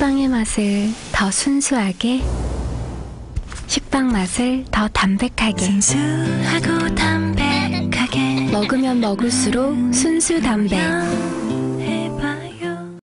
식빵의 맛을 더 순수하게 식빵 맛을 더 담백하게. 순수하고 담백하게. 먹으면 먹을수록 순수 담백.